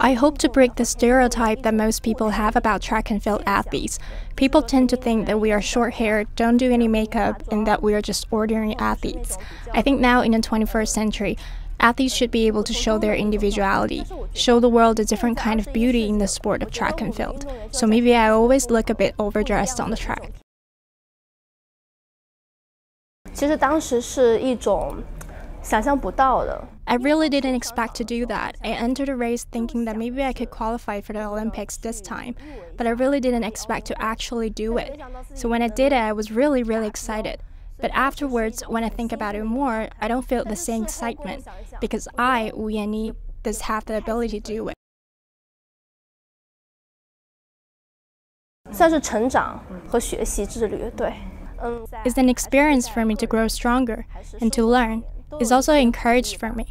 I hope to break the stereotype that most people have about track and field athletes. People tend to think that we are short haired, don't do any makeup, and that we are just ordinary athletes. I think now in the 21st century, athletes should be able to show their individuality, show the world a different kind of beauty in the sport of track and field. So maybe I always look a bit overdressed on the track. 其实当时是一种想象不到的。 I really didn't expect to do that. I entered the race thinking that maybe I could qualify for the Olympics this time, but I really didn't expect to actually do it. So when I did it, I was really, really excited. But afterwards, when I think about it more, I don't feel the same excitement because I, Wu Yanni, does have the ability to do it. 算是成长和学习之旅，对。It's an experience for me to grow stronger and to learn is also encouraged for me,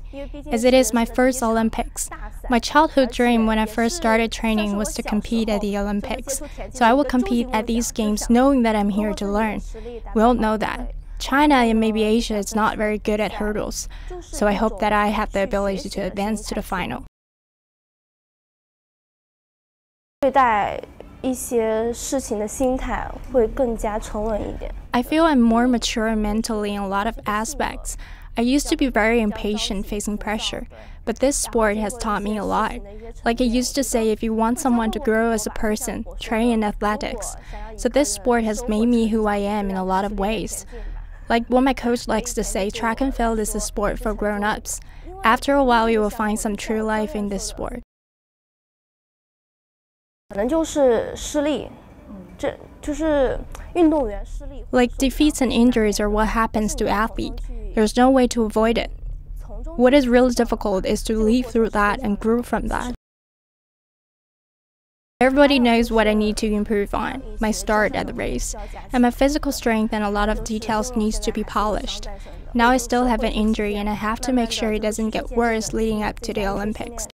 as it is my first Olympics. My childhood dream when I first started training was to compete at the Olympics, so I will compete at these games knowing that I'm here to learn. We all know that. China and maybe Asia is not very good at hurdles, so I hope that I have the ability to advance to the final. 对待一些事情的心态会更加沉稳一点。I feel I'm more mature mentally in a lot of aspects. I used to be very impatient facing pressure, but this sport has taught me a lot. Like I used to say, if you want someone to grow as a person, train in athletics. So this sport has made me who I am in a lot of ways. Like what my coach likes to say, track and field is a sport for grown ups. After a while, you will find some true life in this sport. 可能就是失利，这就是运动员失利。Like defeats and injuries are what happens to athlete. There's no way to avoid it. What is really difficult is to live through that and grow from that. Everybody knows what I need to improve on, my start at the race, and my physical strength and a lot of details needs to be polished. Now I still have an injury and I have to make sure it doesn't get worse leading up to the Olympics.